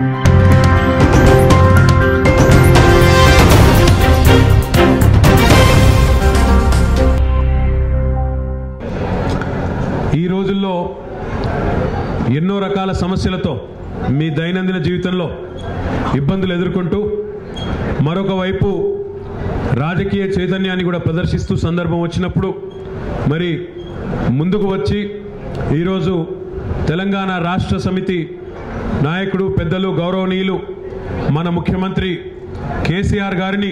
ఈ రోజుల్లో ఎన్నో రకాల సమస్యలతో మీ దైనందిన జీవితంలో ఇబ్బందులు ఎదుర్కొంటూ మరొక వైపు రాజకీయ చైతన్యాన్ని కూడా ప్రదర్శిస్తూ సందర్భం వచ్చినప్పుడు మరి ముందుకు వచ్చి ఈరోజు తెలంగాణ రాష్ట్ర సమితి నాయకుడు పెద్దలు గౌరవనీయులు మన ముఖ్యమంత్రి కేసీఆర్ గారిని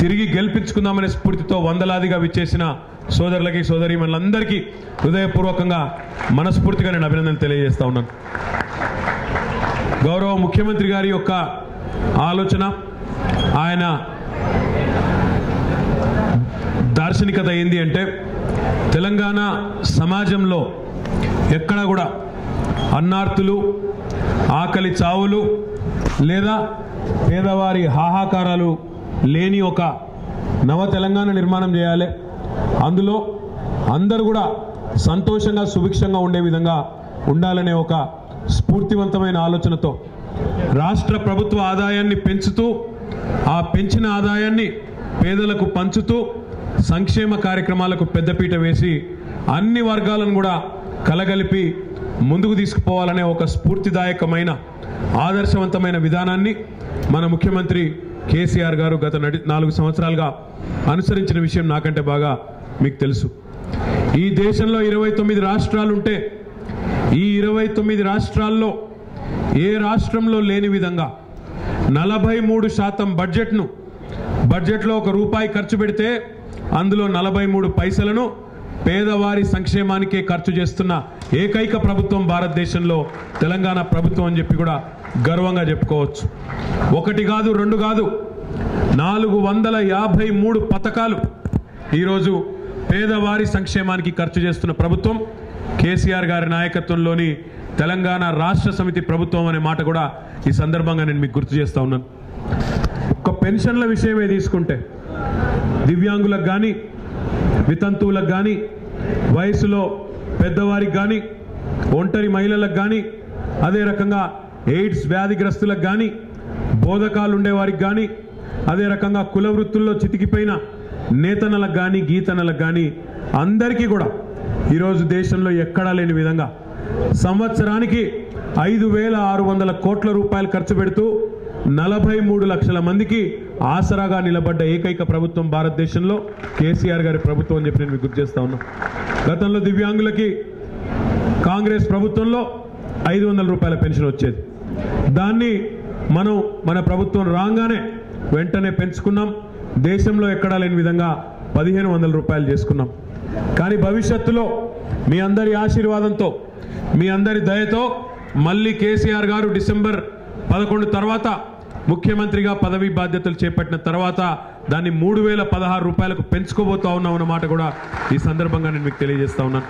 తిరిగి గెలిపించుకుందామనే స్ఫూర్తితో వందలాదిగా విచ్చేసిన సోదరులకి సోదరీమణులందరికీ హృదయపూర్వకంగా మనస్ఫూర్తిగా నేను అభినందనలు తెలియజేస్తా ఉన్నాను. గౌరవ ముఖ్యమంత్రి గారి యొక్క ఆలోచన ఆయన దార్శనికత ఏంది అంటే తెలంగాణ సమాజంలో ఎక్కడ కూడా అన్నార్థులు ఆకలి చావులు లేదా పేదవారి హాహాకారాలు లేని ఒక నవ తెలంగాణ నిర్మాణం చేయాలి. అందులో అందరూ కూడా సంతోషంగా సుభిక్షంగా ఉండే విధంగా ఉండాలనే ఒక స్ఫూర్తివంతమైన ఆలోచనతో రాష్ట్ర ప్రభుత్వ ఆదాయాన్ని పెంచుతూ ఆ పెంచిన ఆదాయాన్ని పేదలకు పంచుతూ సంక్షేమ కార్యక్రమాలకు పెద్దపీట వేసి అన్ని వర్గాలను కూడా కలగలిపి ముందుకు తీసుకుపోవాలనే ఒక స్ఫూర్తిదాయకమైన ఆదర్శవంతమైన విధానాన్ని మన ముఖ్యమంత్రి కేసీఆర్ గారు గత నాలుగు సంవత్సరాలుగా అనుసరించిన విషయం నాకంటే బాగా మీకు తెలుసు. ఈ దేశంలో ఇరవై తొమ్మిది రాష్ట్రాలుంటే ఈ ఇరవై తొమ్మిది రాష్ట్రాల్లో ఏ రాష్ట్రంలో లేని విధంగా నలభై మూడు శాతం బడ్జెట్ను బడ్జెట్లో ఒక రూపాయి ఖర్చు పెడితే అందులో నలభై మూడు పైసలను పేదవారి సంక్షేమానికే ఖర్చు చేస్తున్న ఏకైక ప్రభుత్వం భారతదేశంలో తెలంగాణ ప్రభుత్వం అని చెప్పి కూడా గర్వంగా చెప్పుకోవచ్చు. ఒకటి కాదు రెండు కాదు నాలుగు వందల యాభై మూడు పథకాలు ఈరోజు పేదవారి సంక్షేమానికి ఖర్చు చేస్తున్న ప్రభుత్వం కేసీఆర్ గారి నాయకత్వంలోని తెలంగాణ రాష్ట్ర సమితి ప్రభుత్వం అనే మాట కూడా ఈ సందర్భంగా నేను మీకు గుర్తు చేస్తా ఉన్నాను. ఒక పెన్షన్ల విషయమే తీసుకుంటే దివ్యాంగులకు కానీ వితంతువులకు కానీ వయసులో పెద్దవారికి కానీ ఒంటరి మహిళలకు కానీ అదే రకంగా ఎయిడ్స్ వ్యాధిగ్రస్తులకు కానీ బోధకాలు ఉండేవారికి కానీ అదే రకంగా కుల వృత్తుల్లో చితికిపోయిన నేతనలకు కానీ గీతనలకు కానీ అందరికీ కూడా ఈరోజు దేశంలో ఎక్కడా లేని విధంగా సంవత్సరానికి ఐదు వేల ఆరు వందల కోట్ల రూపాయలు ఖర్చు పెడుతూ నలభై మూడు లక్షల మందికి ఆసరాగా నిలబడ్డ ఏకైక ప్రభుత్వం భారతదేశంలో కేసీఆర్ గారి ప్రభుత్వం అని చెప్పి నేను మీకు గుర్తు చేస్తా ఉన్నా. గతంలో దివ్యాంగులకి కాంగ్రెస్ ప్రభుత్వంలో ఐదు వందల రూపాయల పెన్షన్ వచ్చేది. దాన్ని మనం మన ప్రభుత్వం రాగానే వెంటనే పెంచుకున్నాం. దేశంలో ఎక్కడా లేని విధంగా పదిహేను వందల రూపాయలు చేసుకున్నాం. కానీ భవిష్యత్తులో మీ అందరి ఆశీర్వాదంతో మీ అందరి దయతో మళ్ళీ కేసీఆర్ గారు డిసెంబర్ పదకొండు తర్వాత ముఖ్యమంత్రిగా పదవీ బాధ్యతలు చేపట్టిన తర్వాత దాన్ని మూడు వేల పదహారు రూపాయలకు పెంచుకోబోతా ఉన్నాం అన్నమాట కూడా ఈ సందర్భంగా నేను మీకు తెలియజేస్తా ఉన్నాను.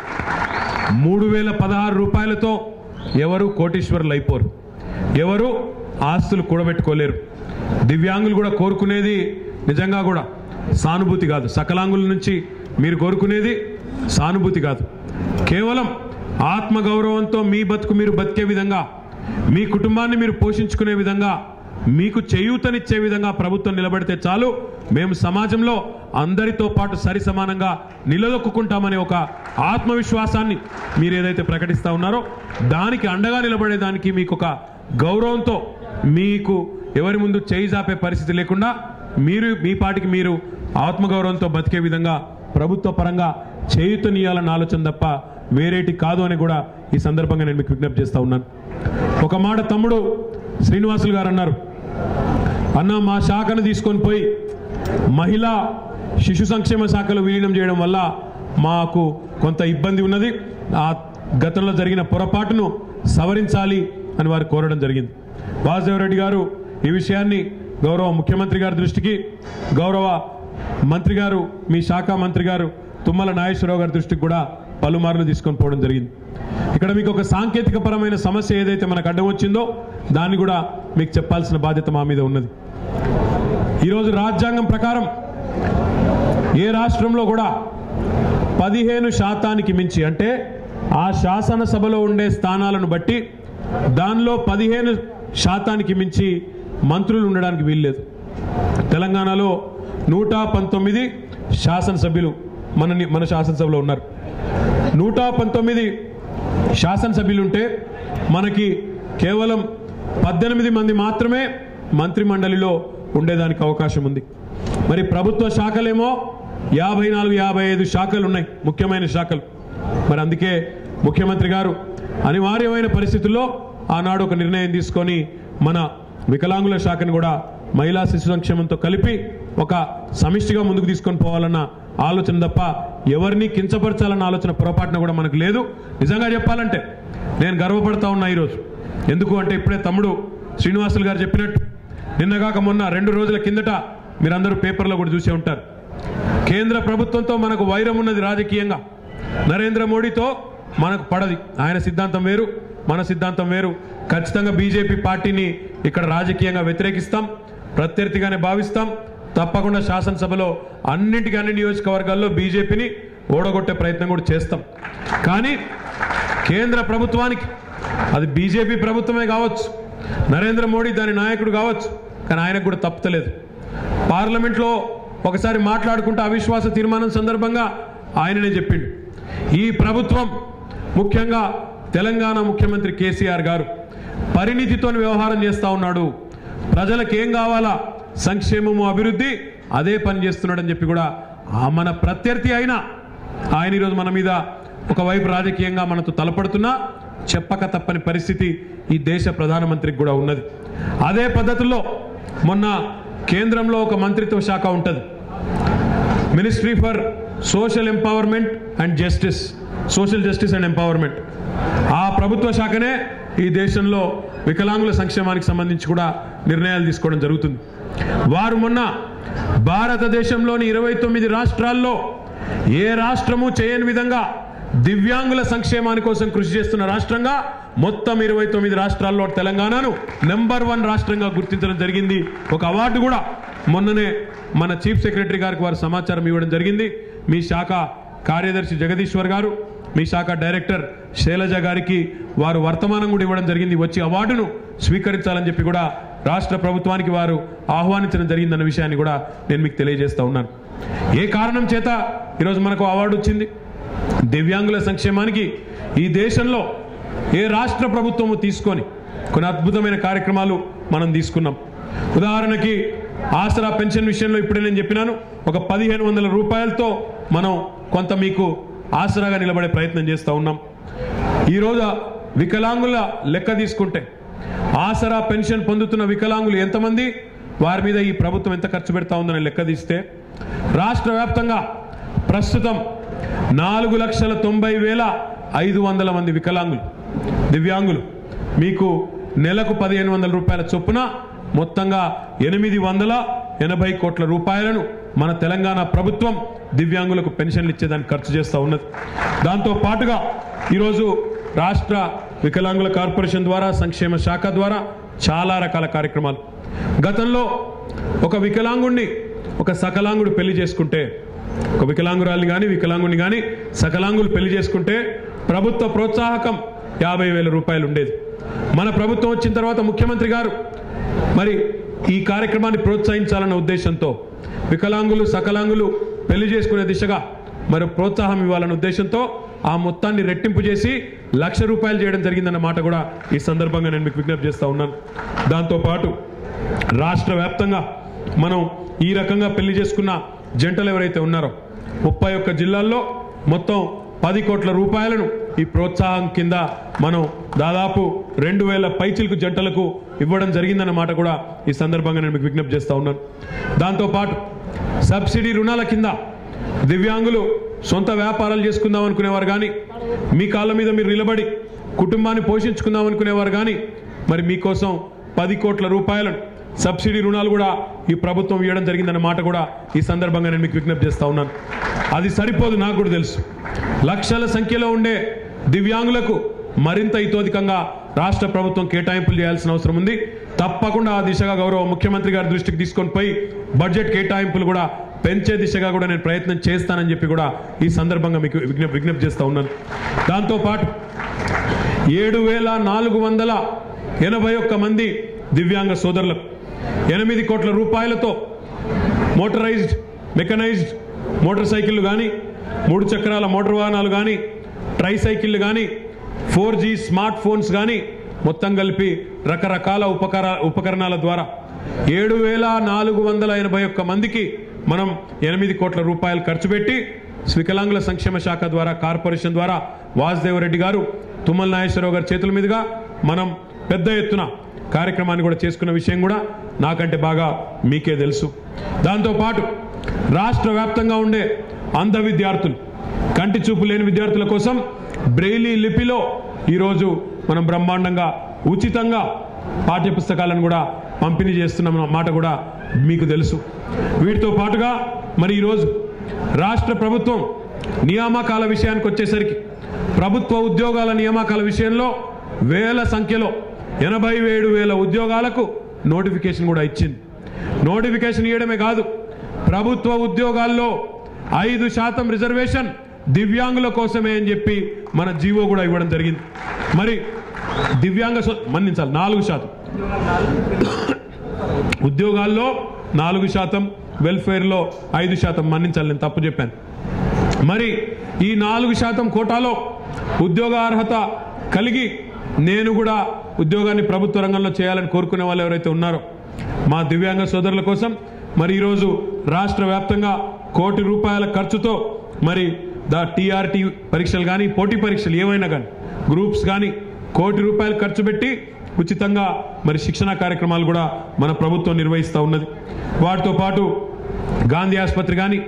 మూడు వేల పదహారు రూపాయలతో ఎవరు కోటీశ్వరులు అయిపోరు. ఎవరు ఆస్తులు కూడబెట్టుకోలేరు. దివ్యాంగులు కూడా కోరుకునేది నిజంగా కూడా సానుభూతి కాదు. సకలాంగుల నుంచి మీరు కోరుకునేది సానుభూతి కాదు. కేవలం ఆత్మగౌరవంతో మీ బతుకు మీరు బతికే విధంగా మీ కుటుంబాన్ని మీరు పోషించుకునే విధంగా మీకు చేయూతనిచ్చే విధంగా ప్రభుత్వం నిలబడితే చాలు. మేము సమాజంలో అందరితో పాటు సరి సమానంగా నిలదొక్కుంటామనే ఒక ఆత్మవిశ్వాసాన్ని మీరు ఏదైతే ప్రకటిస్తూ ఉన్నారో దానికి అండగా నిలబడేదానికి మీకు ఒక గౌరవంతో మీకు ఎవరి ముందు చేయి జాపే పరిస్థితి లేకుండా మీరు మీ పాటికి మీరు ఆత్మగౌరవంతో బతికే విధంగా ప్రభుత్వ పరంగా చేయుతనీయాలన్న ఆలోచన తప్ప వేరేటి కాదు అని కూడా ఈ సందర్భంగా నేను మీకు విజ్ఞప్తి చేస్తూ ఉన్నాను. ఒక మాట తమ్ముడు శ్రీనివాసులు గారు అన్నారు. అన్న మా శాఖను తీసుకొని పోయి మహిళా శిశు సంక్షేమ శాఖలో విలీనం చేయడం వల్ల మాకు కొంత ఇబ్బంది ఉన్నది. ఆ గతంలో జరిగిన పొరపాటును సవరించాలి అని వారు కోరడం జరిగింది. వాసుదేవరెడ్డి గారు ఈ విషయాన్ని గౌరవ ముఖ్యమంత్రి గారి దృష్టికి గౌరవ మంత్రి గారు మీ శాఖ మంత్రి గారు తుమ్మల నాగేశ్వరరావు గారి దృష్టికి కూడా పలుమార్లు తీసుకొని పోవడం జరిగింది. ఇక్కడ మీకు ఒక సాంకేతిక పరమైన సమస్య ఏదైతే మనకు అడ్డం వచ్చిందో దాన్ని కూడా మీకు చెప్పాల్సిన బాధ్యత మా మీద ఉన్నది. ఈరోజు రాజ్యాంగం ప్రకారం ఏ రాష్ట్రంలో కూడా పదిహేను శాతానికి మించి అంటే ఆ శాసనసభలో ఉండే స్థానాలను బట్టి దానిలో పదిహేను శాతానికి మించి మంత్రులు ఉండడానికి వీల్లేదు. తెలంగాణలో నూట పంతొమ్మిది శాసనసభ్యులు మనని మన శాసనసభలో ఉన్నారు. నూట పంతొమ్మిది శాసనసభ్యులుంటే మనకి కేవలం పద్దెనిమిది మంది మాత్రమే మంత్రిమండలిలో ఉండేదానికి అవకాశం ఉంది. మరి ప్రభుత్వ శాఖలేమో యాభై నాలుగు యాభై ఐదు శాఖలు ఉన్నాయి ముఖ్యమైన శాఖలు. మరి అందుకే ముఖ్యమంత్రి గారు అనివార్యమైన పరిస్థితుల్లో ఆనాడు ఒక నిర్ణయం తీసుకొని మన వికలాంగుల శాఖను కూడా మహిళా శిశు సంక్షేమంతో కలిపి ఒక సమిష్టిగా ముందుకు తీసుకొని పోవాలన్న ఆలోచన తప్ప ఎవరిని కించపరచాలన్న ఆలోచన పొరపాటున కూడా మనకు లేదు. నిజంగా చెప్పాలంటే నేను గర్వపడతా ఉన్నా ఈరోజు. ఎందుకు అంటే ఇప్పుడే తమ్ముడు శ్రీనివాసులు గారు చెప్పినట్టు నిన్నగాక మొన్న రెండు రోజుల కిందట మీరందరూ పేపర్లో కూడా చూసే ఉంటారు. కేంద్ర ప్రభుత్వంతో మనకు వైరం ఉన్నది రాజకీయంగా. నరేంద్ర మోడీతో మనకు పడది. ఆయన సిద్ధాంతం వేరు మన సిద్ధాంతం వేరు. ఖచ్చితంగా బీజేపీ పార్టీని ఇక్కడ రాజకీయంగా వ్యతిరేకిస్తాం ప్రత్యర్థిగానే భావిస్తాం. తప్పకుండా శాసనసభలో అన్నింటికీ అన్ని నియోజకవర్గాల్లో బీజేపీని ఓడగొట్టే ప్రయత్నం కూడా చేస్తాం. కానీ కేంద్ర ప్రభుత్వానికి అది బీజేపీ ప్రభుత్వమే కావచ్చు. నరేంద్ర మోడీ దాని నాయకుడు కావచ్చు. కానీ ఆయనకు కూడా తప్పతలేదు పార్లమెంట్లో ఒకసారి మాట్లాడుకుంటే అవిశ్వాస తీర్మానం సందర్భంగా ఆయననే చెప్పిండు. ఈ ప్రభుత్వం ముఖ్యంగా తెలంగాణ ముఖ్యమంత్రి కేసీఆర్ గారు పరిణితితో వ్యవహారం చేస్తా ఉన్నాడు. ప్రజలకు ఏం కావాలా? సంక్షేమము అభివృద్ధి అదే పని చేస్తున్నాడని చెప్పి కూడా మన ప్రత్యర్థి అయినా ఆయన ఈరోజు మన మీద ఒకవైపు రాజకీయంగా మనతో తలపడుతున్నా. చెప్పక తప్పని పరిస్థితి ఈ దేశ ప్రధానమంత్రికి కూడా ఉన్నది. అదే పద్ధతుల్లో మొన్న కేంద్రంలో ఒక మంత్రిత్వ శాఖ ఉంటుంది. Ministry for social empowerment and justice social justice and empowerment ఆ ప్రభుత్వ శాఖనే ఈ దేశంలో వికలాంగుల సంక్షేమానికి సంబంధించి కూడా నిర్ణయాలు తీసుకోవడం జరుగుతుంది. వారు మొన్న భారతదేశంలోని ఇరవై తొమ్మిది రాష్ట్రాల్లో ఏ రాష్ట్రము చేయని విధంగా దివ్యాంగుల సంక్షేమాని కోసం కృషి చేస్తున్న రాష్ట్రంగా మొత్తం ఇరవై తొమ్మిది రాష్ట్రాల్లో తెలంగాణను నెంబర్ వన్ రాష్ట్రంగా గుర్తించడం జరిగింది. ఒక అవార్డు కూడా మొన్ననే మన చీఫ్ సెక్రటరీ గారికి వారు సమాచారం ఇవ్వడం జరిగింది. మీ శాఖ కార్యదర్శి జగదీశ్వర్ గారు మీ శాఖ డైరెక్టర్ శైలజ గారికి వారు వర్తమానం కూడా ఇవ్వడం జరిగింది. వచ్చి అవార్డును స్వీకరించాలని చెప్పి కూడా రాష్ట్ర ప్రభుత్వానికి వారు ఆహ్వానించడం జరిగిందన్న విషయాన్ని కూడా నేను మీకు తెలియజేస్తా ఉన్నాను. ఏ కారణం చేత ఈరోజు మనకు అవార్డు వచ్చింది? దివ్యాంగుల సంక్షేమానికి ఈ దేశంలో ఏ రాష్ట్ర ప్రభుత్వము తీసుకొని కొన్ని అద్భుతమైన కార్యక్రమాలు మనం తీసుకున్నాం. ఉదాహరణకి ఆసరా పెన్షన్ విషయంలో ఇప్పుడే నేను చెప్పినాను. ఒక పదిహేను వందల రూపాయలతో మనం కొంత మీకు ఆసరాగా నిలబడే ప్రయత్నం చేస్తూ ఉన్నాం. ఈరోజు వికలాంగుల లెక్క తీసుకుంటే ఆసరా పెన్షన్ పొందుతున్న వికలాంగులు ఎంతమంది? వారి మీద ఈ ప్రభుత్వం ఎంత ఖర్చు పెడతా ఉందని లెక్క తీస్తే రాష్ట్ర వ్యాప్తంగా ప్రస్తుతం నాలుగు లక్షల తొంభై వేల ఐదు వందల మంది వికలాంగులు దివ్యాంగులు. మీకు నెలకు పదిహేను వందల రూపాయల చొప్పున మొత్తంగా ఎనిమిది వందల ఎనభై కోట్ల రూపాయలను మన తెలంగాణ ప్రభుత్వం దివ్యాంగులకు పెన్షన్లు ఇచ్చేదానికి ఖర్చు చేస్తూ ఉన్నది. దాంతో పాటుగా ఈరోజు రాష్ట్ర వికలాంగుల కార్పొరేషన్ ద్వారా సంక్షేమ శాఖ ద్వారా చాలా రకాల కార్యక్రమాలు. గతంలో ఒక వికలాంగుణ్ణి ఒక సకలాంగుడు పెళ్ళి చేసుకుంటే ఒక వికలాంగురాల్ని కానీ వికలాంగుని కానీ సకలాంగులు పెళ్ళి చేసుకుంటే ప్రభుత్వ ప్రోత్సాహకం యాభై వేల రూపాయలు ఉండేది. మన ప్రభుత్వం వచ్చిన తర్వాత ముఖ్యమంత్రి గారు మరి ఈ కార్యక్రమాన్ని ప్రోత్సహించాలన్న ఉద్దేశంతో వికలాంగులు సకలాంగులు పెళ్ళి చేసుకునే దిశగా మరి ప్రోత్సాహం ఇవ్వాలన్న ఉద్దేశంతో ఆ మొత్తాన్ని రెట్టింపు చేసి లక్ష రూపాయలు చేయడం జరిగిందన్న మాట కూడా ఈ సందర్భంగా నేను మీకు విజ్ఞప్తి చేస్తూ ఉన్నాను. దాంతోపాటు రాష్ట్ర వ్యాప్తంగా మనం ఈ రకంగా పెళ్ళి చేసుకున్న జంటలు ఎవరైతే ఉన్నారో ముప్పై ఒక్క జిల్లాల్లో మొత్తం పది కోట్ల రూపాయలను ఈ ప్రోత్సాహం కింద మనం దాదాపు రెండు వేల పైచిలకు జంటలకు ఇవ్వడం జరిగిందన్నమాట కూడా ఈ సందర్భంగా నేను మీకు విజ్ఞప్తి చేస్తూ ఉన్నాను. దాంతోపాటు సబ్సిడీ రుణాల కింద దివ్యాంగులు సొంత వ్యాపారాలు చేసుకుందాం అనుకునేవారు కానీ మీ కాళ్ళ మీద మీరు నిలబడి కుటుంబాన్ని పోషించుకుందాం అనుకునేవారు కానీ మరి మీకోసం పది కోట్ల రూపాయలను సబ్సిడీ రుణాలు కూడా ఈ ప్రభుత్వం ఇవ్వడం జరిగిందన్న మాట కూడా ఈ సందర్భంగా నేను మీకు విజ్ఞప్తి చేస్తూ ఉన్నాను. అది సరిపోదు నాకు కూడా తెలుసు. లక్షల సంఖ్యలో ఉండే దివ్యాంగులకు మరింత ఇతోధికంగా రాష్ట్ర ప్రభుత్వం కేటాయింపులు చేయాల్సిన అవసరం ఉంది. తప్పకుండా ఆ దిశగా గౌరవ ముఖ్యమంత్రి గారి దృష్టికి తీసుకొని పోయి బడ్జెట్ కేటాయింపులు కూడా పెంచే దిశగా కూడా నేను ప్రయత్నం చేస్తానని చెప్పి కూడా ఈ సందర్భంగా మీకు విజ్ఞప్తి విజ్ఞప్తి ఉన్నాను. దాంతోపాటు ఏడు వేల నాలుగు వందల ఎనభై ఒక్క మంది దివ్యాంగ సోదరులకు ఎనిమిది కోట్ల రూపాయలతో మోటరైజ్డ్ మెకనైజ్డ్ మోటార్ సైకిళ్ళు కానీ మూడు చక్రాల మోటార్ వాహనాలు కానీ ట్రై సైకిళ్ళు కానీ ఫోర్ జీ స్మార్ట్ ఫోన్స్ కానీ మొత్తం కలిపి రకరకాల ఉపకర ఉపకరణాల ద్వారా ఏడు వేల నాలుగు వందల ఎనభై ఒక్క మందికి మనం ఎనిమిది కోట్ల రూపాయలు ఖర్చు పెట్టి వికలాంగుల సంక్షేమ శాఖ ద్వారా కార్పొరేషన్ ద్వారా వాసుదేవరెడ్డి గారు తుమ్మల నాగేశ్వరరావు గారి చేతుల మీదుగా మనం పెద్ద ఎత్తున కార్యక్రమాన్ని కూడా చేసుకున్న విషయం కూడా నాకంటే బాగా మీకే తెలుసు. దాంతోపాటు రాష్ట్ర వ్యాప్తంగా ఉండే అంధ విద్యార్థులు కంటి చూపు లేని విద్యార్థుల కోసం బ్రెయిలీ లిపిలో ఈరోజు మనం బ్రహ్మాండంగా ఉచితంగా పాఠ్య పుస్తకాలను కూడా పంపిణీ చేస్తున్న మాట కూడా మీకు తెలుసు. వీటితో పాటుగా మరి ఈరోజు రాష్ట్ర ప్రభుత్వం నియామకాల విషయానికి వచ్చేసరికి ప్రభుత్వ ఉద్యోగాల నియామకాల విషయంలో వేల సంఖ్యలో ఎనభై ఏడు వేల ఉద్యోగాలకు నోటిఫికేషన్ కూడా ఇచ్చింది. నోటిఫికేషన్ ఇవ్వడమే కాదు ప్రభుత్వ ఉద్యోగాల్లో ఐదు శాతం రిజర్వేషన్ దివ్యాంగుల కోసమే అని చెప్పి మన జీవో కూడా ఇవ్వడం జరిగింది. మరి దివ్యాంగ మన్నించాలి నాలుగు శాతం. ఉద్యోగాల్లో నాలుగు శాతం వెల్ఫేర్లో ఐదు శాతం మన్నించాలి నేను తప్పు చెప్పాను. మరి ఈ నాలుగు శాతం కోటాలో ఉద్యోగ అర్హత కలిగి నేను కూడా ఉద్యోగాన్ని ప్రభుత్వ రంగంలో చేయాలని కోరుకునే వాళ్ళు ఎవరైతే ఉన్నారో మా దివ్యాంగ సోదరుల కోసం మరి ఈరోజు రాష్ట్ర వ్యాప్తంగా కోటి రూపాయల ఖర్చుతో మరి ద టీఆర్టీ పరీక్షలు కానీ పోటీ పరీక్షలు ఏవైనా కానీ గ్రూప్స్ కానీ కోటి రూపాయలు ఖర్చు పెట్టి ఉచితంగా మరి శిక్షణ కార్యక్రమాలు కూడా మన ప్రభుత్వం నిర్వహిస్తూ ఉన్నది. వాటితో పాటు గాంధీ ఆసుపత్రి కానీ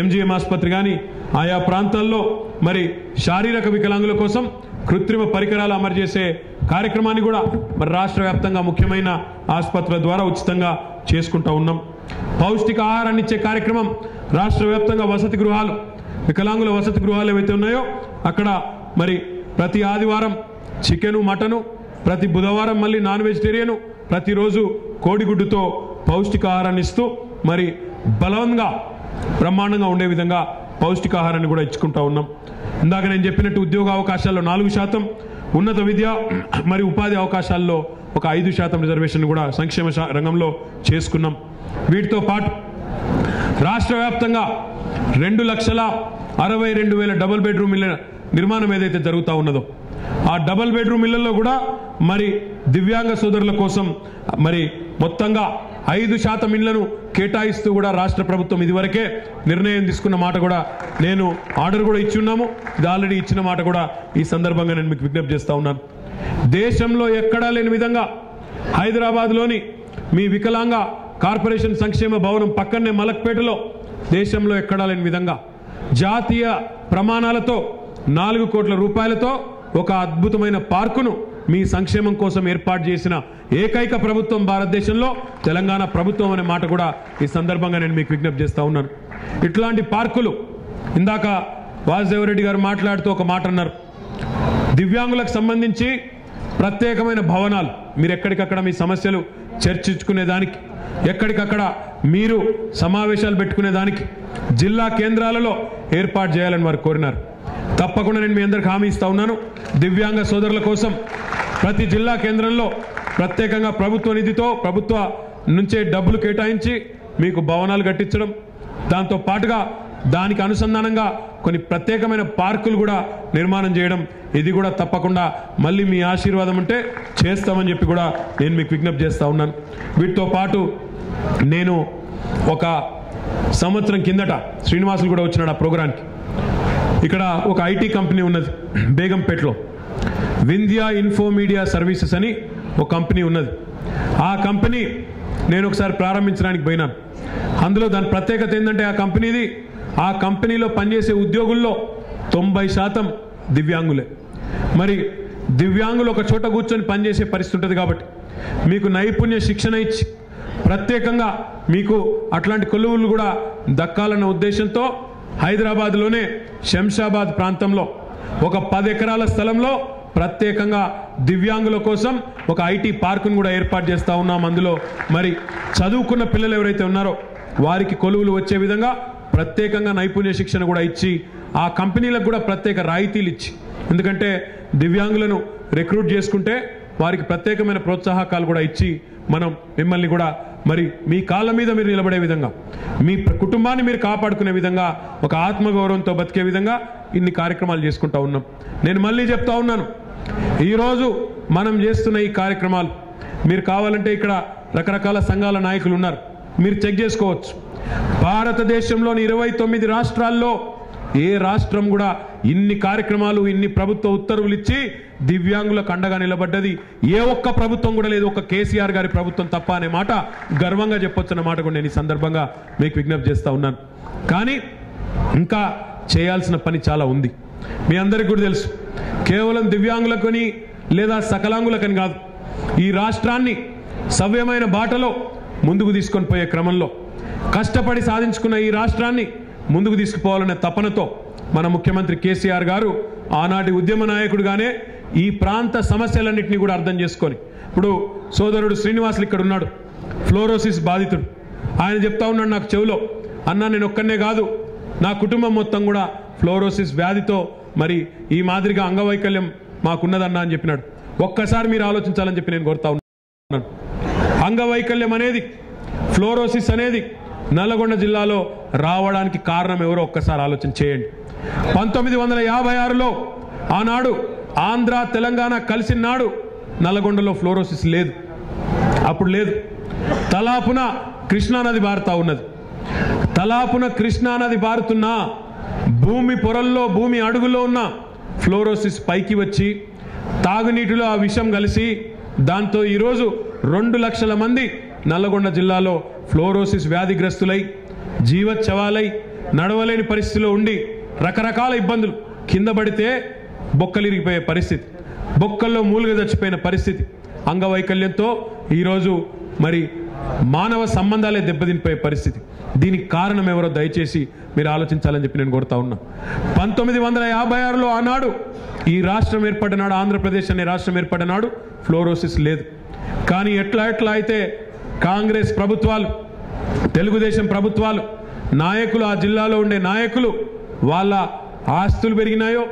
ఎంజిఎం ఆసుపత్రి కానీ ఆయా ప్రాంతాల్లో మరి శారీరక వికలాంగుల కోసం కృత్రిమ పరికరాలు అమరు చేసే కార్యక్రమాన్ని కూడా మరి రాష్ట్ర వ్యాప్తంగా ముఖ్యమైన ఆసుపత్రుల ద్వారా ఉచితంగా చేసుకుంటూ ఉన్నాం. పౌష్టిక ఆహారాన్ని ఇచ్చే కార్యక్రమం రాష్ట్ర వ్యాప్తంగా వసతి గృహాలు వికలాంగుల వసతి గృహాలు ఏవైతే ఉన్నాయో అక్కడ మరి ప్రతి ఆదివారం చికెను మటను ప్రతి బుధవారం మళ్ళీ నాన్ వెజిటేరియను ప్రతిరోజు కోడిగుడ్డుతో పౌష్టికాహారాన్ని ఇస్తూ మరి బలంగా బ్రహ్మాండంగా ఉండే విధంగా పౌష్టికాహారాన్ని కూడా ఇచ్చుకుంటా ఉన్నాం. ఇందాక నేను చెప్పినట్టు ఉద్యోగ అవకాశాల్లో నాలుగు శాతం ఉన్నత విద్య మరి ఉపాధి అవకాశాల్లో ఒక ఐదు శాతం రిజర్వేషన్ కూడా సంక్షేమ రంగంలో చేసుకున్నాం. వీటితో పాటు రాష్ట్ర వ్యాప్తంగా రెండు లక్షల అరవై రెండు వేల డబుల్ బెడ్రూమ్ ఇళ్ళ నిర్మాణం ఏదైతే జరుగుతూ ఉన్నదో ఆ డబుల్ బెడ్రూమ్ ఇళ్ళలో కూడా మరి దివ్యాంగ సోదరుల కోసం మరి మొత్తంగా ఐదు శాతం ఇండ్లను కేటాయిస్తూ కూడా రాష్ట్ర ప్రభుత్వం ఇదివరకే నిర్ణయం తీసుకున్న మాట కూడా నేను ఆర్డర్ కూడా ఇచ్చి ఉన్నాము. ఇది ఆల్రెడీ ఇచ్చిన మాట కూడా ఈ సందర్భంగా నేను మీకు విజ్ఞప్తి చేస్తా ఉన్నాను. దేశంలో ఎక్కడా లేని విధంగా హైదరాబాద్లోని మీ వికలాంగ కార్పొరేషన్ సంక్షేమ భవనం పక్కనే మలక్పేటలో దేశంలో ఎక్కడా లేని విధంగా జాతీయ ప్రమాణాలతో నాలుగు కోట్ల రూపాయలతో ఒక అద్భుతమైన పార్కును మీ సంక్షేమం కోసం ఏర్పాటు చేసిన ఏకైక ప్రభుత్వం భారతదేశంలో తెలంగాణ ప్రభుత్వం అనే మాట కూడా ఈ సందర్భంగా నేను మీకు విజ్ఞప్తి చేస్తూ ఉన్నాను. ఇట్లాంటి పార్కులు ఇందాక వాసుదేవరెడ్డి గారు మాట్లాడుతూ ఒక మాట అన్నారు. దివ్యాంగులకు సంబంధించి ప్రత్యేకమైన భవనాలు మీరు ఎక్కడికక్కడ మీ సమస్యలు చర్చించుకునే దానికి ఎక్కడికక్కడ మీరు సమావేశాలు పెట్టుకునే దానికి జిల్లా కేంద్రాలలో ఏర్పాటు చేయాలని వారు కోరినారు. తప్పకుండా నేను మీ అందరికి హామీ ఇస్తా ఉన్నాను. దివ్యాంగ సోదరుల కోసం ప్రతి జిల్లా కేంద్రంలో ప్రత్యేకంగా ప్రభుత్వ నిధితో ప్రభుత్వ నుంచే డబ్బులు కేటాయించి మీకు భవనాలు కట్టించడం. దాంతో పాటుగా దానికి అనుసంధానంగా కొన్ని ప్రత్యేకమైన పార్కులు కూడా నిర్మాణం చేయడం. ఇది కూడా తప్పకుండా మళ్ళీ మీ ఆశీర్వాదం ఉంటే చేస్తామని చెప్పి కూడా నేను మీకు విజ్ఞప్తి చేస్తూ ఉన్నాను. వీటితో పాటు నేను ఒక సంవత్సరం కిందట శ్రీనివాసులు కూడా వచ్చినాడు ఆ ప్రోగ్రాంకి. ఇక్కడ ఒక ఐటీ కంపెనీ ఉన్నది బేగంపేటలో. వింధ్యా ఇన్ఫో మీడియా సర్వీసెస్ అని ఒక కంపెనీ ఉన్నది. ఆ కంపెనీ నేను ఒకసారి ప్రారంభించడానికి పోయినాను. అందులో దాని ప్రత్యేకత ఏంటంటే ఆ కంపెనీది ఆ కంపెనీలో పనిచేసే ఉద్యోగుల్లో తొంభై శాతం దివ్యాంగులే. మరి దివ్యాంగులు ఒక చోట కూర్చొని పనిచేసే పరిస్థితి ఉంటుంది కాబట్టి మీకు నైపుణ్య శిక్షణ ఇచ్చి ప్రత్యేకంగా మీకు అట్లాంటి కొలువులు కూడా దక్కాలన్న ఉద్దేశంతో హైదరాబాద్లోనే శంషాబాద్ ప్రాంతంలో ఒక పది ఎకరాల స్థలంలో ప్రత్యేకంగా దివ్యాంగుల కోసం ఒక ఐటీ పార్కును కూడా ఏర్పాటు చేస్తా ఉన్నాం అందులో. మరి చదువుకున్న పిల్లలు ఎవరైతే ఉన్నారో వారికి కొలువులు వచ్చే విధంగా ప్రత్యేకంగా నైపుణ్య శిక్షణ కూడా ఇచ్చి ఆ కంపెనీలకు కూడా ప్రత్యేక రాయితీలు ఇచ్చి ఎందుకంటే దివ్యాంగులను రిక్రూట్ చేసుకుంటే వారికి ప్రత్యేకమైన ప్రోత్సాహకాలు కూడా ఇచ్చి మనం మిమ్మల్ని కూడా మరి మీ కాళ్ళ మీద మీరు నిలబడే విధంగా మీ కుటుంబాన్ని మీరు కాపాడుకునే విధంగా ఒక ఆత్మగౌరవంతో బతికే విధంగా ఇన్ని కార్యక్రమాలు చేసుకుంటా ఉన్నాం. నేను మళ్ళీ చెప్తా ఉన్నాను. ఈరోజు మనం చేస్తున్న ఈ కార్యక్రమాలు మీరు కావాలంటే ఇక్కడ రకరకాల సంఘాల నాయకులు ఉన్నారు. మీరు చెక్ చేసుకోవచ్చు. భారతదేశంలోని ఇరవై తొమ్మిది రాష్ట్రాల్లో ఏ రాష్ట్రం కూడా ఇన్ని కార్యక్రమాలు ఇన్ని ప్రభుత్వ ఉత్తర్వులు ఇచ్చి దివ్యాంగులకు అండగా నిలబడ్డది? ఏ ఒక్క ప్రభుత్వం కూడా లేదు ఒక కేసీఆర్ గారి ప్రభుత్వం తప్ప అనే మాట గర్వంగా చెప్పొచ్చు అన్న మాట కూడా నేను ఈ సందర్భంగా మీకు విజ్ఞప్తి చేస్తా ఉన్నాను. కానీ ఇంకా చేయాల్సిన పని చాలా ఉంది. మీ అందరికీ కూడా తెలుసు కేవలం దివ్యాంగులకని లేదా సకలాంగులకని కాదు ఈ రాష్ట్రాన్ని సవ్యమైన బాటలో ముందుకు తీసుకొని పోయే క్రమంలో కష్టపడి సాధించుకున్న ఈ రాష్ట్రాన్ని ముందుకు తీసుకుపోవాలనే తపనతో మన ముఖ్యమంత్రి కేసీఆర్ గారు ఆనాటి ఉద్యమ నాయకుడుగానే ఈ ప్రాంత సమస్యలన్నింటినీ కూడా అర్థం చేసుకొని ఇప్పుడు సోదరుడు శ్రీనివాసులు ఇక్కడ ఉన్నాడు ఫ్లోరోసిస్ బాధితుడు. ఆయన చెప్తా ఉన్నాడు నాకు చెవిలో అన్నా నేను ఒక్కనే కాదు నా కుటుంబం మొత్తం కూడా ఫ్లోరోసిస్ వ్యాధితో మరి ఈ మాదిరిగా అంగవైకల్యం మాకున్నదన్నా అని చెప్పినాడు. ఒక్కసారి మీరు ఆలోచించాలని చెప్పి నేను కోరుతా ఉన్నాను. అంగవైకల్యం అనేది ఫ్లోరోసిస్ అనేది నల్లగొండ జిల్లాలో రావడానికి కారణం ఎవరో ఒక్కసారి ఆలోచన చేయండి. పంతొమ్మిది వందల యాభై ఆరులో ఆనాడు ఆంధ్ర తెలంగాణ కలిసిన నాడు నల్లగొండలో ఫ్లోరోసిస్ లేదు. అప్పుడు లేదు. తలాపున కృష్ణానది బారుతా ఉన్నది. తలాపున కృష్ణానది బారుతున్నా భూమి పొరల్లో భూమి అడుగులో ఉన్న ఫ్లోరోసిస్ పైకి వచ్చి తాగునీటిలో ఆ విషం కలిసి దాంతో ఈరోజు రెండు లక్షల మంది నల్లగొండ జిల్లాలో ఫ్లోరోసిస్ వ్యాధిగ్రస్తులై జీవచ్చవాలై నడవలేని పరిస్థితిలో ఉండి రకరకాల ఇబ్బందులు కింద పడితే బొక్కలిరిగిపోయే పరిస్థితి బొక్కల్లో మూలుగా చచ్చిపోయిన పరిస్థితి అంగవైకల్యంతో ఈరోజు మరి మానవ సంబంధాలే దెబ్బతినిపోయే పరిస్థితి. దీనికి కారణం ఎవరో దయచేసి మీరు ఆలోచించాలని చెప్పి నేను కోరుతా ఉన్నా. పంతొమ్మిది వందల యాభై ఆరులో ఆనాడు ఈ రాష్ట్రం ఏర్పడినాడు ఆంధ్రప్రదేశ్ అనే రాష్ట్రం ఏర్పడినాడు ఫ్లోరోసిస్ లేదు. కానీ ఎట్లా ఎట్లా అయితే కాంగ్రెస్ ప్రభుత్వాలు తెలుగుదేశం ప్రభుత్వాలు నాయకులు ఆ జిల్లాలో ఉండే నాయకులు వాళ్ళ ఆస్తులు పెరిగినాయో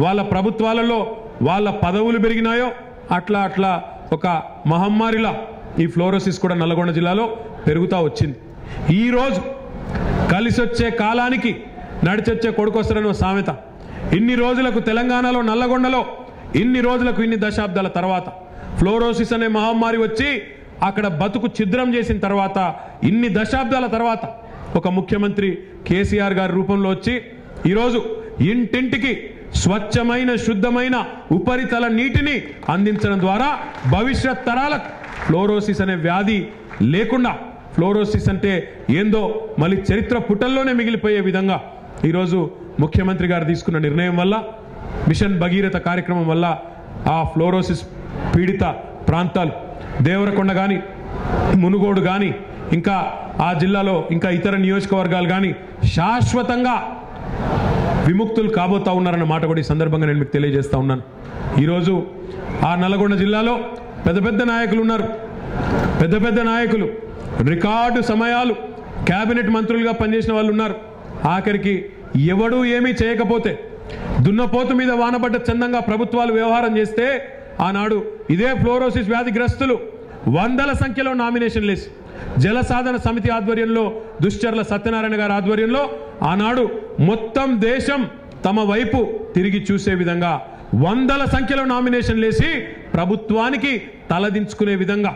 వాళ్ళ ప్రభుత్వాలలో వాళ్ళ పదవులు పెరిగినాయో అట్లా అట్లా ఒక మహమ్మారిలా ఈ ఫ్లోరోసిస్ కూడా నల్లగొండ జిల్లాలో పెరుగుతూ వచ్చింది. ఈరోజు కలిసొచ్చే కాలానికి నడిచొచ్చే కొడుకొస్తారని సామెత. ఇన్ని రోజులకు తెలంగాణలో నల్లగొండలో ఇన్ని రోజులకు ఇన్ని దశాబ్దాల తర్వాత ఫ్లోరోసిస్ అనే మహమ్మారి వచ్చి అక్కడ బతుకు ఛిద్రం చేసిన తర్వాత ఇన్ని దశాబ్దాల తర్వాత ఒక ముఖ్యమంత్రి కేసీఆర్ గారి రూపంలో వచ్చి ఈరోజు ఇంటింటికి స్వచ్ఛమైన శుద్ధమైన ఉపరితల నీటిని అందించడం ద్వారా భవిష్యత్ తరాలకు ఫ్లోరోసిస్ అనే వ్యాధి లేకుండా ఫ్లోరోసిస్ అంటే ఏందో మళ్ళీ చరిత్ర పుటల్లోనే మిగిలిపోయే విధంగా ఈరోజు ముఖ్యమంత్రి గారు తీసుకున్న నిర్ణయం వల్ల మిషన్ భగీరథ కార్యక్రమం వల్ల ఆ ఫ్లోరోసిస్ పీడిత ప్రాంతాలు దేవరకొండ కానీ మునుగోడు కానీ ఇంకా ఆ జిల్లాలో ఇంకా ఇతర నియోజకవర్గాలు కానీ శాశ్వతంగా విముక్తులు కాబోతా ఉన్నారన్న మాట కూడా ఈ సందర్భంగా నేను మీకు తెలియజేస్తా ఉన్నాను. ఈరోజు ఆ నల్గొండ జిల్లాలో పెద్ద పెద్ద నాయకులు ఉన్నారు. పెద్ద పెద్ద నాయకులు రికార్డు సమయాలు కేబినెట్ మంత్రులుగా పనిచేసిన వాళ్ళు ఉన్నారు. ఆఖరికి ఎవడూ ఏమీ చేయకపోతే దున్నపోతు మీద వానబడ్డ చందంగా ప్రభుత్వాలు వ్యవహారం చేస్తే ఆనాడు ఇదే ఫ్లోరోసిస్ వ్యాధిగ్రస్తులు వందల సంఖ్యలో నామినేషన్ వేసి జల సాధన సమితి ఆధ్వర్యంలో దుశ్చర్ల సత్యనారాయణ గారి ఆధ్వర్యంలో ఆనాడు మొత్తం దేశం తమ వైపు తిరిగి చూసే విధంగా వందల సంఖ్యలో నామినేషన్లు వేసి ప్రభుత్వానికి తలదించుకునే విధంగా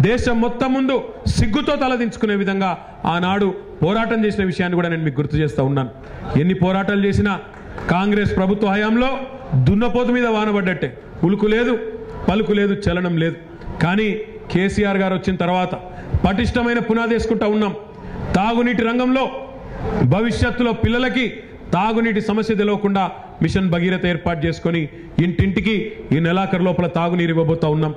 దేశం మొత్తం ముందు సిగ్గుతో తలదించుకునే విధంగా ఆనాడు పోరాటం చేసిన విషయాన్ని కూడా నేను మీకు గుర్తు చేస్తూ ఉన్నాను. ఎన్ని పోరాటాలు చేసినా కాంగ్రెస్ ప్రభుత్వ హయాంలో దున్నపోతు మీద వానబడ్డట్టే ఉలుకు లేదు పలుకు లేదు చలనం లేదు. కానీ కేసీఆర్ గారు వచ్చిన తర్వాత పటిష్టమైన పునాదేసుకుంటా ఉన్నాం. తాగునీటి రంగంలో భవిష్యత్తులో పిల్లలకి తాగునీటి సమస్య తెలియకుండా మిషన్ భగీరథ ఏర్పాటు చేసుకొని ఇంటింటికి ఈ నెలాఖరు లోపల తాగునీరు ఇవ్వబోతా ఉన్నాం.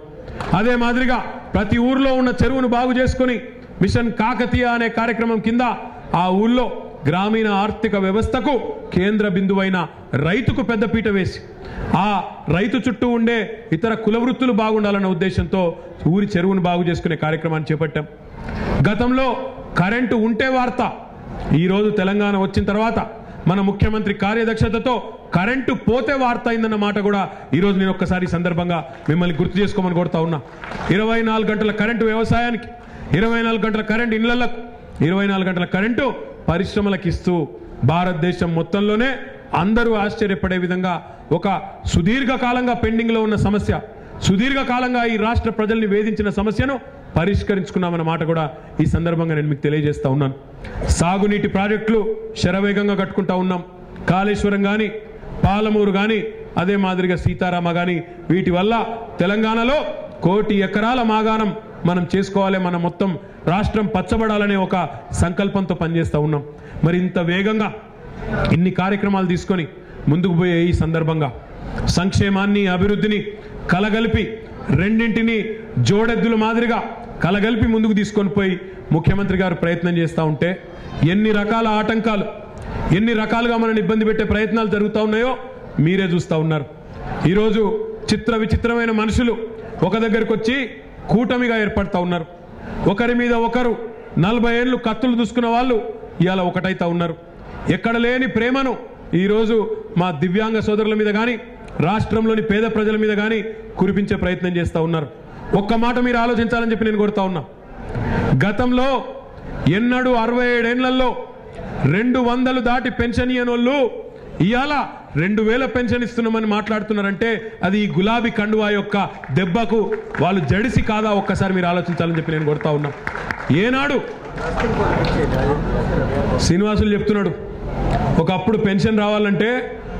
అదే మాదిరిగా ప్రతి ఊర్లో ఉన్న చెరువును బాగు చేసుకొని మిషన్ కాకతీయ అనే కార్యక్రమం కింద ఆ ఊళ్ళో గ్రామీణ ఆర్థిక వ్యవస్థకు కేంద్ర బిందువైన రైతుకు పెద్దపీట వేసి ఆ రైతు చుట్టూ ఉండే ఇతర కుల వృత్తులు బాగుండాలన్న ఉద్దేశంతో ఊరి చెరువును బాగు చేసుకునే కార్యక్రమాన్ని చేపట్టాం. గతంలో కరెంటు ఉంటే వార్త ఈరోజు తెలంగాణ వచ్చిన తర్వాత మన ముఖ్యమంత్రి కార్యదక్షతతో కరెంటు పోతే వార్త అయిందన్న మాట కూడా ఈరోజు నేను ఒక్కసారి సందర్భంగా మిమ్మల్ని గుర్తు చేసుకోమని కోరుతా ఉన్నా. ఇరవై నాలుగు గంటల కరెంటు వ్యవసాయానికి ఇరవై నాలుగు గంటల కరెంటు ఇళ్ళకు ఇరవై నాలుగు గంటల కరెంటు పరిశ్రమలకు ఇస్తూ భారతదేశం మొత్తంలోనే అందరూ ఆశ్చర్యపడే విధంగా ఒక సుదీర్ఘకాలంగా పెండింగ్లో ఉన్న సమస్య సుదీర్ఘకాలంగా ఈ రాష్ట్ర ప్రజల్ని వేధించిన సమస్యను పరిష్కరించుకున్నామన్న మాట కూడా ఈ సందర్భంగా నేను మీకు తెలియజేస్తా ఉన్నాను. సాగునీటి ప్రాజెక్టులు శరవేగంగా కట్టుకుంటా ఉన్నాం. కాళేశ్వరం కానీ పాలమూరు కానీ అదే మాదిరిగా సీతారామ కానీ వీటి వల్ల తెలంగాణలో కోటి ఎకరాల మాగాణం మనం చేసుకోవాలి మన మొత్తం రాష్ట్రం పచ్చబడాలనే ఒక సంకల్పంతో పనిచేస్తూ ఉన్నాం. మరి ఇంత వేగంగా ఇన్ని కార్యక్రమాలు తీసుకొని ముందుకు పోయే ఈ సందర్భంగా సంక్షేమాన్ని అభివృద్ధిని కలగలిపి రెండింటిని జోడెద్దుల మాదిరిగా కలగలిపి ముందుకు తీసుకొని పోయి ముఖ్యమంత్రి గారు ప్రయత్నం చేస్తూ ఉంటే ఎన్ని రకాల ఆటంకాలు ఎన్ని రకాలుగా మనల్ని ఇబ్బంది పెట్టే ప్రయత్నాలు జరుగుతూ ఉన్నాయో మీరే చూస్తూ ఉన్నారు. ఈరోజు చిత్ర విచిత్రమైన మనుషులు ఒక దగ్గరికి వచ్చి కూటమిగా ఏర్పడతా ఉన్నారు. ఒకరి మీద ఒకరు నలభై ఏళ్ళు కత్తులు దూసుకున్న వాళ్ళు ఇవాళ ఒకటైతా ఉన్నారు. ఎక్కడ లేని ప్రేమను ఈరోజు మా దివ్యాంగ సోదరుల మీద కానీ రాష్ట్రంలోని పేద ప్రజల మీద కానీ కురిపించే ప్రయత్నం చేస్తూ ఉన్నారు. ఒక్క మాట మీరు ఆలోచించాలని చెప్పి నేను కోరుతా ఉన్నా. గతంలో ఎన్నడూ అరవై ఏడేళ్ళలో రెండు వందలు దాటి పెన్షన్ ఇయ్యని వాళ్ళు ఇవాళ రెండు వేల పెన్షన్ ఇస్తున్నామని మాట్లాడుతున్నారంటే అది ఈ గులాబీ కండువా యొక్క దెబ్బకు వాళ్ళు జడిసి కాదా ఒక్కసారి మీరు ఆలోచించాలని చెప్పి నేను కొడతా ఉన్నా. ఏనాడు శ్రీనివాసులు చెప్తున్నాడు ఒకప్పుడు పెన్షన్ రావాలంటే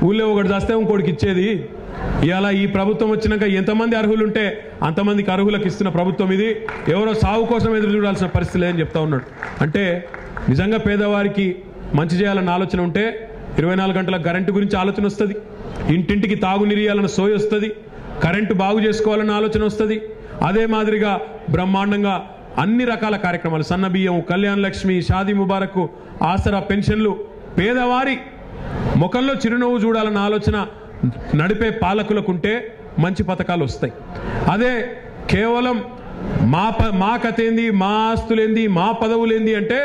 ఊళ్ళో ఒకటి చేస్తే ఇంకోటికి ఇచ్చేది. ఇవాళ ఈ ప్రభుత్వం వచ్చినాక ఎంతమంది అర్హులు ఉంటే అంతమందికి అర్హులకు ఇస్తున్న ప్రభుత్వం ఇది. ఎవరో సాగు కోసం ఎదురు చూడాల్సిన పరిస్థితి లేదని చెప్తా ఉన్నాడు. అంటే నిజంగా పేదవారికి మంచి చేయాలన్న ఆలోచన ఉంటే ఇరవై నాలుగు గంటల కరెంటు గురించి ఆలోచన వస్తుంది. ఇంటింటికి తాగునీరు సోయి వస్తుంది. కరెంటు బాగు చేసుకోవాలన్న ఆలోచన వస్తుంది. అదే మాదిరిగా బ్రహ్మాండంగా అన్ని రకాల కార్యక్రమాలు సన్నబియ్యం కళ్యాణ్ లక్ష్మి షాదీ ముబారక్ ఆసరా పెన్షన్లు పేదవారి ముఖంలో చిరునవ్వు చూడాలన్న ఆలోచన నడిపే పాలకులకుంటే మంచి పథకాలు వస్తాయి. అదే కేవలం మా ప మా కథ ఏంది మా ఆస్తులేంది మా పదవులేంది అంటే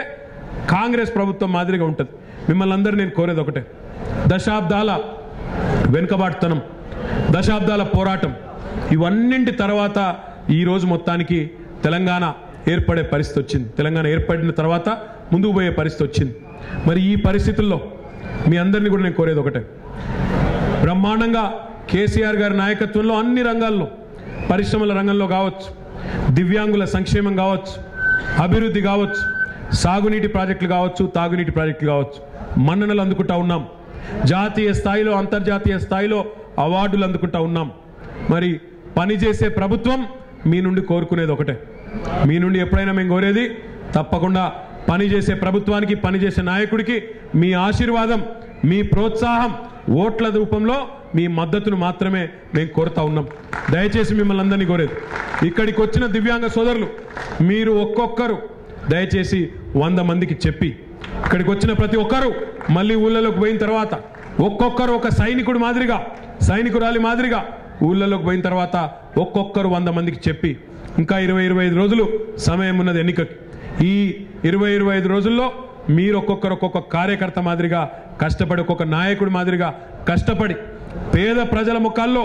కాంగ్రెస్ ప్రభుత్వం మాదిరిగా ఉంటుంది. మిమ్మల్ని అందరూ నేను కోరేది ఒకటే. దశాబ్దాల వెనుకబాటుతనం దశాబ్దాల పోరాటం ఇవన్నింటి తర్వాత ఈరోజు మొత్తానికి తెలంగాణ ఏర్పడే పరిస్థితి వచ్చింది. తెలంగాణ ఏర్పడిన తర్వాత ముందుకు పోయే పరిస్థితి వచ్చింది. మరి ఈ పరిస్థితుల్లో మీ అందరినీ కూడా నేను కోరేది ఒకటే. బ్రహ్మాండంగా కేసీఆర్ గారి నాయకత్వంలో అన్ని రంగాల్లో పరిశ్రమల రంగంలో కావచ్చు దివ్యాంగుల సంక్షేమం కావచ్చు అభివృద్ధి కావచ్చు సాగునీటి ప్రాజెక్టులు కావచ్చు తాగునీటి ప్రాజెక్టులు కావచ్చు మన్ననలు అందుకుంటా ఉన్నాం. జాతీయ స్థాయిలో అంతర్జాతీయ స్థాయిలో అవార్డులు అందుకుంటా ఉన్నాం. మరి పనిచేసే ప్రభుత్వం మీ నుండి కోరుకునేది ఒకటే. మీ నుండి ఎప్పుడైనా మేము కోరేది తప్పకుండా పనిచేసే ప్రభుత్వానికి పనిచేసే నాయకుడికి మీ ఆశీర్వాదం మీ ప్రోత్సాహం ఓట్ల రూపంలో మీ మద్దతును మాత్రమే మేము కోరుతా ఉన్నాం. దయచేసి మిమ్మల్ని అందరినీ కోరేది. ఇక్కడికి వచ్చిన దివ్యాంగ సోదరులు మీరు ఒక్కొక్కరు దయచేసి వంద మందికి చెప్పి ఇక్కడికి వచ్చిన ప్రతి ఒక్కరు మళ్ళీ ఊళ్ళలోకి పోయిన తర్వాత ఒక్కొక్కరు ఒక సైనికుడు మాదిరిగా సైనికురాలి మాదిరిగా ఊళ్ళలోకి పోయిన తర్వాత ఒక్కొక్కరు వంద మందికి చెప్పి ఇంకా ఇరవై ఇరవై ఐదు రోజులు సమయం ఉన్నది ఎన్నికకి. ఈ ఇరవై ఇరవై ఐదు రోజుల్లో మీరు ఒక్కొక్కరు ఒక్కొక్క కార్యకర్త మాదిరిగా కష్టపడి ఒక్కొక్క నాయకుడి మాదిరిగా కష్టపడి పేద ప్రజల ముఖాల్లో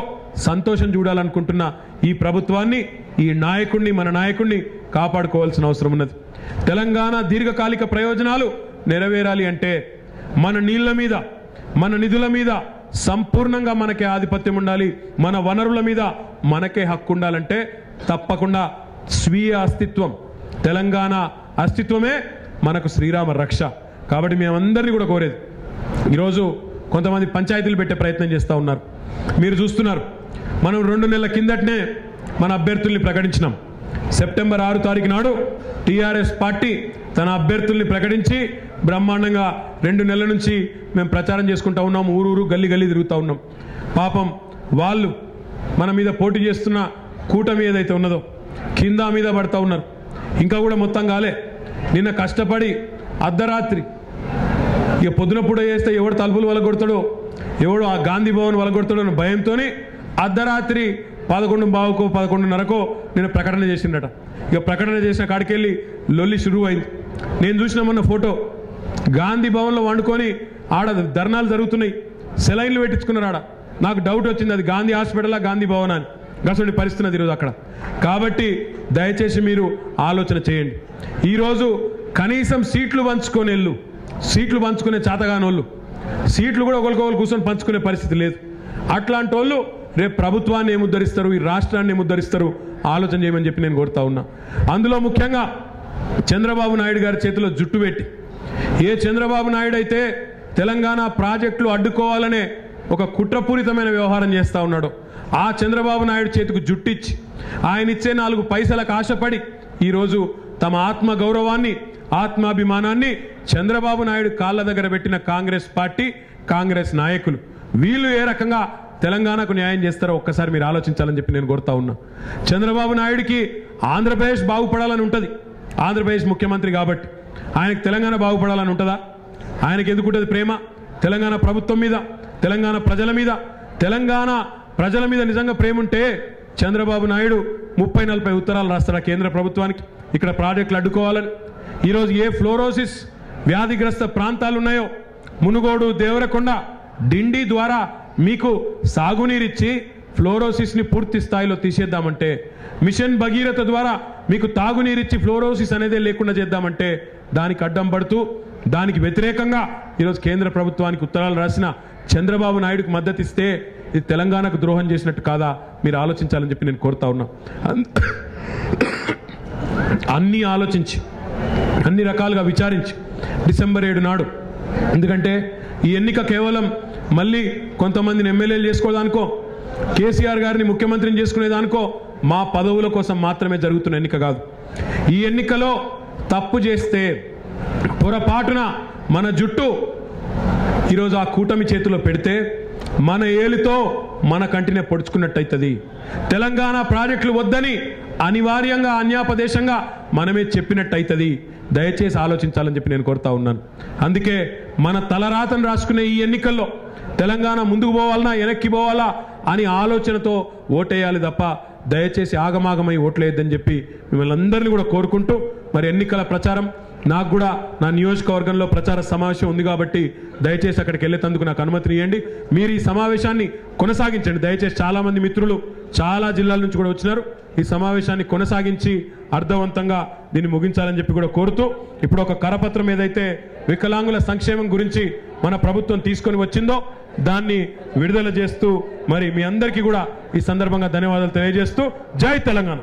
సంతోషం చూడాలనుకుంటున్న ఈ ప్రభుత్వాన్ని ఈ నాయకుడిని మన నాయకుడిని కాపాడుకోవాల్సిన అవసరం ఉన్నది. తెలంగాణ దీర్ఘకాలిక ప్రయోజనాలు నెరవేరాలి అంటే మన నీళ్ళ మీద మన నిధుల మీద సంపూర్ణంగా మనకే ఆధిపత్యం ఉండాలి. మన వనరుల మీద మనకే హక్కు ఉండాలంటే తప్పకుండా స్వీయ అస్తిత్వం తెలంగాణ అస్తిత్వమే మనకు శ్రీరామ రక్ష. కాబట్టి మేమందరినీ కూడా కోరేది ఈరోజు కొంతమంది పంచాయతీలు పెట్టే ప్రయత్నం చేస్తూ ఉన్నారు. మీరు చూస్తున్నారు మనం రెండు నెలల కిందటనే మన అభ్యర్థుల్ని ప్రకటించినాం. సెప్టెంబర్ ఆరు తారీఖు నాడు టీఆర్ఎస్ పార్టీ తన అభ్యర్థుల్ని ప్రకటించి బ్రహ్మాండంగా రెండు నెలల నుంచి మేము ప్రచారం చేసుకుంటా ఉన్నాం ఊరు ఊరు గల్లి గల్లీ తిరుగుతూ ఉన్నాం. పాపం వాళ్ళు మన మీద పోటీ చేస్తున్న కూటమి ఏదైతే ఉన్నదో కింద మీద పడతా ఉన్నారు. ఇంకా కూడా మొత్తం కాలే. నిన్న కష్టపడి అర్ధరాత్రి ఇక పొద్దున పూట చేస్తే ఎవడు తలుపులు వలగొడతాడో ఎవడు ఆ గాంధీ భవన్ వలగొడతాడో అనే భయంతో అర్ధరాత్రి పదకొండు బావుకో పదకొండున్నరకో నేను ప్రకటన చేసిండట. ఇక ప్రకటన చేసిన కాడికెళ్ళి లొల్లి షురువు అయింది నేను చూసిన మొన్న ఫోటో గాంధీ భవన్లో వండుకొని ఆడ ధర్నాలు జరుగుతున్నాయి. సెలైన్లు పెట్టించుకున్నారు ఆడ. నాకు డౌట్ వచ్చింది అది గాంధీ హాస్పిటలా గాంధీ భవన్ అని. గసడి పరిస్థితి ఈరోజు అక్కడ. కాబట్టి దయచేసి మీరు ఆలోచన చేయండి. ఈరోజు కనీసం సీట్లు పంచుకొని వెళ్ళు. సీట్లు పంచుకునే చాతగానోళ్ళు. సీట్లు కూడా ఒకరికొకరు కూర్చొని పంచుకునే పరిస్థితి లేదు. అట్లాంటి వాళ్ళు రేపు ప్రభుత్వాన్ని ఏముద్ధరిస్తారు? ఈ రాష్ట్రాన్ని ఏముద్ధరిస్తారు? ఆలోచన చేయమని చెప్పి నేను కోరుతా ఉన్నా. అందులో ముఖ్యంగా చంద్రబాబు నాయుడు గారి చేతిలో జుట్టు పెట్టి ఏ చంద్రబాబు నాయుడు అయితే తెలంగాణ ప్రాజెక్టులు అడ్డుకోవాలనే ఒక కుట్రపూరితమైన వ్యవహారం చేస్తా ఉన్నాడు. ఆ చంద్రబాబు నాయుడు చేతికి జుట్టిచ్చి ఆయన ఇచ్చే నాలుగు పైసలకు ఆశపడి ఈరోజు తమ ఆత్మ గౌరవాన్ని ఆత్మాభిమానాన్ని చంద్రబాబు నాయుడు కాళ్ళ దగ్గర పెట్టిన కాంగ్రెస్ పార్టీ కాంగ్రెస్ నాయకులు. వీళ్ళు ఏ రకంగా తెలంగాణకు న్యాయం చేస్తారో ఒక్కసారి మీరు ఆలోచించాలని చెప్పి నేను కోరుతా ఉన్నా. చంద్రబాబు నాయుడికి ఆంధ్రప్రదేశ్ బాగుపడాలని ఉంటుంది. ఆంధ్రప్రదేశ్ ముఖ్యమంత్రి కాబట్టి. ఆయనకు తెలంగాణ బాగుపడాలని ఉంటుందా? ఆయనకి ఎందుకుంటుంది ప్రేమ? తెలంగాణ ప్రభుత్వం మీద తెలంగాణ ప్రజల మీద తెలంగాణ ప్రజల మీద నిజంగా ప్రేమ ఉంటే చంద్రబాబు నాయుడు ముప్పై నలభై ఉత్తరాలు రాస్తారా కేంద్ర ప్రభుత్వానికి? ఇక్కడ ప్రాజెక్టులు అడ్డుకోవాలని. ఈరోజు ఏ ఫ్లోరోసిస్ వ్యాధిగ్రస్త ప్రాంతాలు ఉన్నాయో మునుగోడు దేవరకొండ డిండి ద్వారా మీకు సాగునీరిచ్చి ఫ్లోరోసిస్ని పూర్తి స్థాయిలో తీసేద్దామంటే మిషన్ భగీరథ ద్వారా మీకు తాగునీరిచ్చి ఫ్లోరోసిస్ అనేదే లేకుండా చేద్దామంటే దానికి అడ్డం పడుతూ దానికి వ్యతిరేకంగా ఈరోజు కేంద్ర ప్రభుత్వానికి ఉత్తరాలు రాసిన చంద్రబాబు నాయుడుకు మద్దతు ఇస్తే ఇది తెలంగాణకు ద్రోహం చేసినట్టు కాదా మీరు ఆలోచించాలని చెప్పి నేను కోరుతా ఉన్నా. అన్నీ ఆలోచించి అన్ని రకాలుగా విచారించి డిసెంబర్ ఏడు నాడు ఎందుకంటే ఈ ఎన్నిక కేవలం మళ్ళీ కొంతమందిని ఎమ్మెల్యేలు చేసుకోదానికో కేసీఆర్ గారిని ముఖ్యమంత్రిని చేసుకునేదానికో మా పదవుల కోసం మాత్రమే జరుగుతున్న ఎన్నిక కాదు. ఈ ఎన్నికలో తప్పు చేస్తే పొరపాటున మన జుట్టు ఈరోజు ఆ కూటమి చేతిలో పెడితే మన ఏలితో మన కంటినే పొడుచుకున్నట్టయితుంది. తెలంగాణ ప్రాజెక్టులు వద్దని అనివార్యంగా అన్యాపదేశంగా మనమే చెప్పినట్టయితుంది. దయచేసి ఆలోచించాలని చెప్పి నేను కోరుతా ఉన్నాను. అందుకే మన తలరాతను రాసుకునే ఈ ఎన్నికల్లో తెలంగాణ ముందుకు పోవాలనా వెనక్కి పోవాలా అని ఆలోచనతో ఓటేయాలి తప్ప దయచేసి ఆగమాగమై ఓట్లేయద్దని చెప్పి మిమ్మల్ని అందరినీ కూడా కోరుకుంటూ మరి ఎన్నికల ప్రచారం నాకు కూడా నా నియోజకవర్గంలో ప్రచార సమావేశం ఉంది కాబట్టి దయచేసి అక్కడికి వెళ్ళేందుకు నాకు అనుమతిని ఇవ్వండి మీరు ఈ సమావేశాన్ని కొనసాగించండి. దయచేసి చాలామంది మిత్రులు చాలా జిల్లాల నుంచి కూడా వచ్చినారు. ఈ సమావేశాన్ని కొనసాగించి అర్థవంతంగా దీన్ని ముగించాలని చెప్పి కూడా కోరుతూ ఇప్పుడు ఒక కరపత్రం ఏదైతే వికలాంగుల సంక్షేమం గురించి మన ప్రభుత్వం తీసుకొని వచ్చిందో దాన్ని విడుదల చేస్తూ మరి మీ అందరికీ కూడా ఈ సందర్భంగా ధన్యవాదాలు తెలియజేస్తూ జై తెలంగాణ.